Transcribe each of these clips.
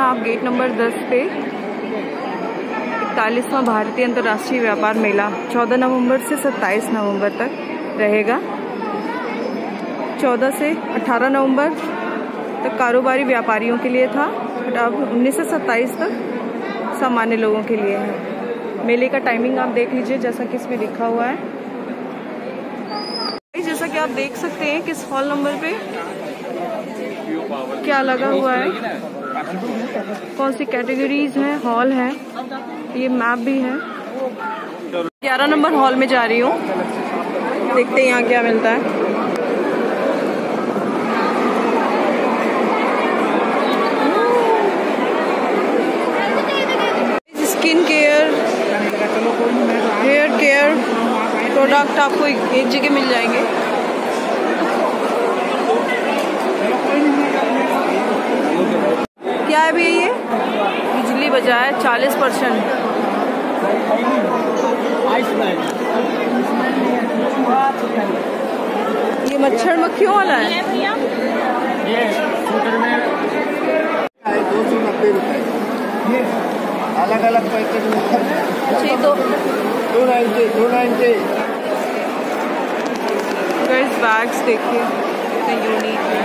आप gate number 10 पे इकतालीसवां भारतीय अंतर्राष्ट्रीय व्यापार मेला 14 नवंबर से 27 नवंबर तक रहेगा। 14 से 18 नवंबर तक कारोबारी व्यापारियों के लिए था बट अब 19 से 27 तक सामान्य लोगों के लिए है। मेले का टाइमिंग आप देख लीजिए, जैसा कि इसमें लिखा हुआ है। जैसा कि आप देख सकते हैं किस हॉल नंबर पे क्या लगा हुआ है। कौन सी कैटेगरीज हैं? हॉल है। ये मैप भी है। ग्यारह नंबर हॉल में जा रही हूँ। देखते हैं यहाँ क्या मिलता है। Skin care hair care product आपको एक जगह मिल जाएँगे। क्या है भैया ये? बिजली बजाए चालीस परसेंट। ये मच्छर मक्खियों वाला है? ये दो सौ नब्बे रुपए। अलग अलग पैकेट में तो two ninety two ninety bags देखिए यूनिक है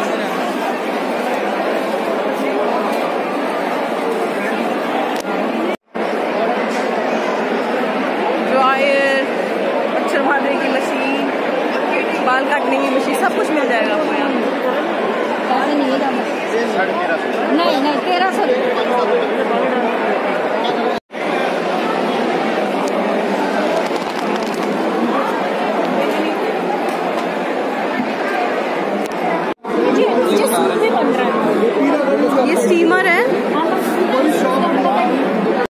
ड्रायर मच्छर मारने की मशीन बाल काटने की मशीन सब कुछ मिल जाएगा आपको यहाँ। नहीं नहीं तेरह सौ ये स्टीमर है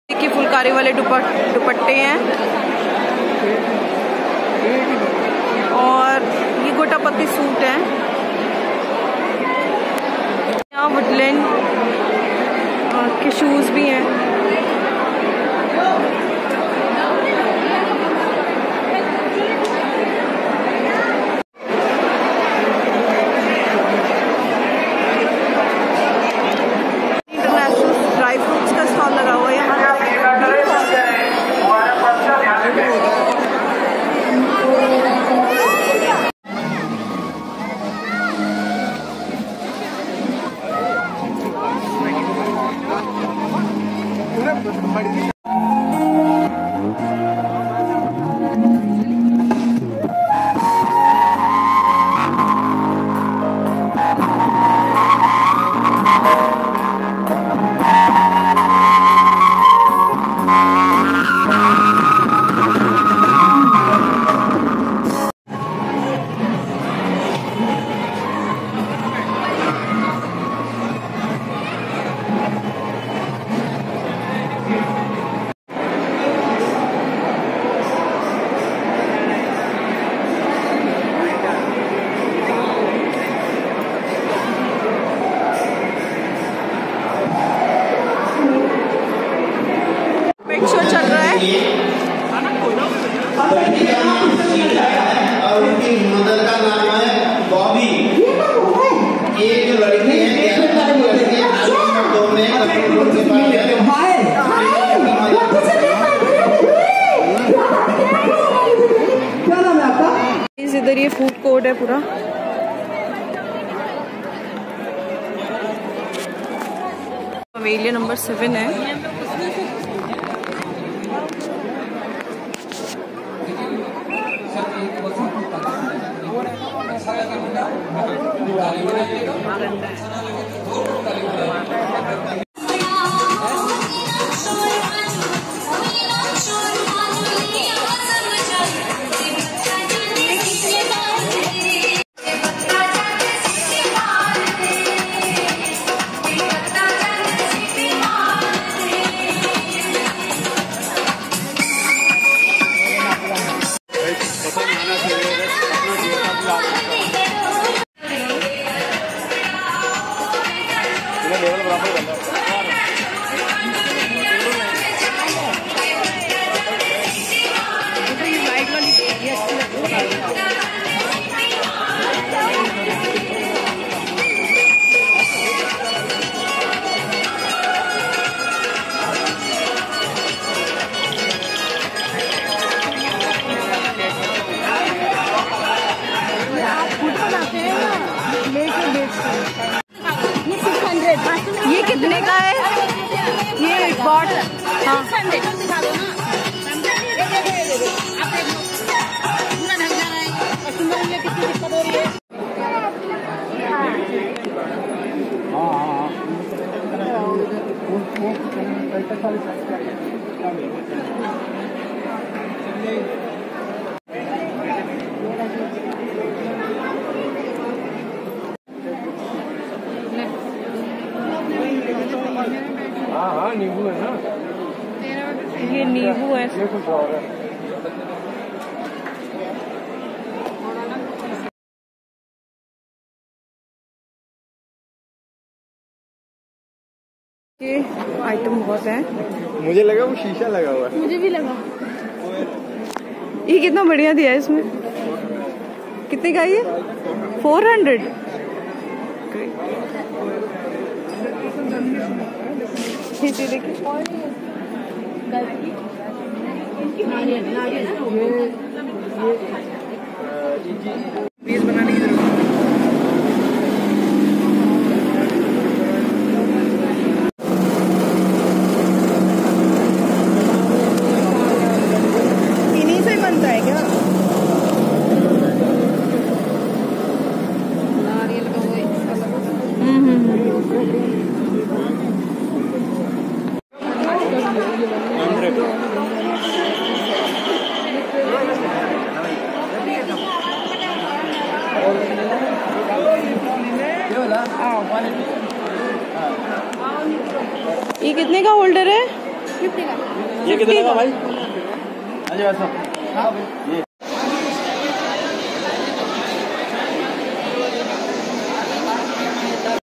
देखिए फुलकारी वाले दुपट दुपट्टे हैं और ये गोटापत्ती सूट है यहाँ वुडलैंड के शूज़ भी हैं। लिए फ़ूड कोर्ट है पूरा। पवेलियन नंबर सेवन है। ये कुछ और है ये आइटम बहुत है। मुझे लगा वो शीशा लगा हुआ है। मुझे भी लगा। ये कितना बढ़िया दिया है इसमें। कितने का ये? फोर हंड्रेड देखिए 没拉链，没拉链，ये कितने का होल्डर है? ये कितने का भाई? अजय ये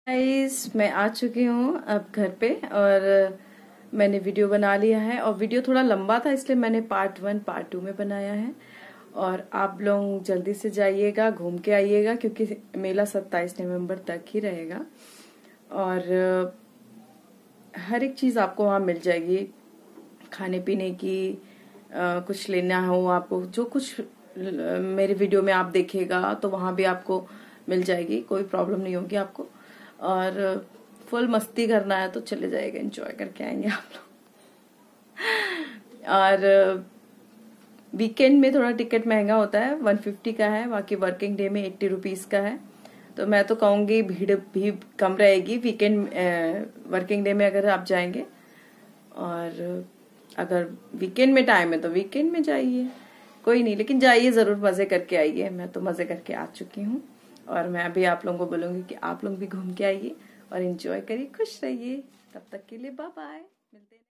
गाइस मैं आ चुकी हूँ अब घर पे और मैंने वीडियो बना लिया है और वीडियो थोड़ा लंबा था इसलिए मैंने पार्ट वन पार्ट टू में बनाया है। और आप लोग जल्दी से जाइएगा घूम के आइएगा क्योंकि मेला 27 नवंबर तक ही रहेगा। और हर एक चीज़ आपको वहाँ मिल जाएगी। खाने पीने की अ, कुछ लेना हो आपको जो कुछ मेरे वीडियो में आप देखेगा तो वहाँ भी आपको मिल जाएगी कोई प्रॉब्लम नहीं होगी आपको। और फुल मस्ती करना है तो चले जाएगा एंजॉय करके आएँगे आप लोग। और वीकेंड में थोड़ा टिकट महँगा होता है 150 का है, बाकी वर्किंग डे में 80 रुपीस का है। तो मैं तो कहूँगी भीड़ भी कम रहेगी, वीकेंड वर्किंग डे में अगर आप जाएँगे। और अगर वीकेंड में टाइम है तो वीकेंड में जाइए। कोई नहीं, लेकिन जाइए ज़रूर, मज़े करके आइए। मैं तो मज़े करके आ चुकी हूँ। और मैं अभी आप लोगों को बोलूँगी कि आप लोग भी घूम के आइए और एंजॉय करिए, खुश रहिए। तब तक के लिए बाय बाय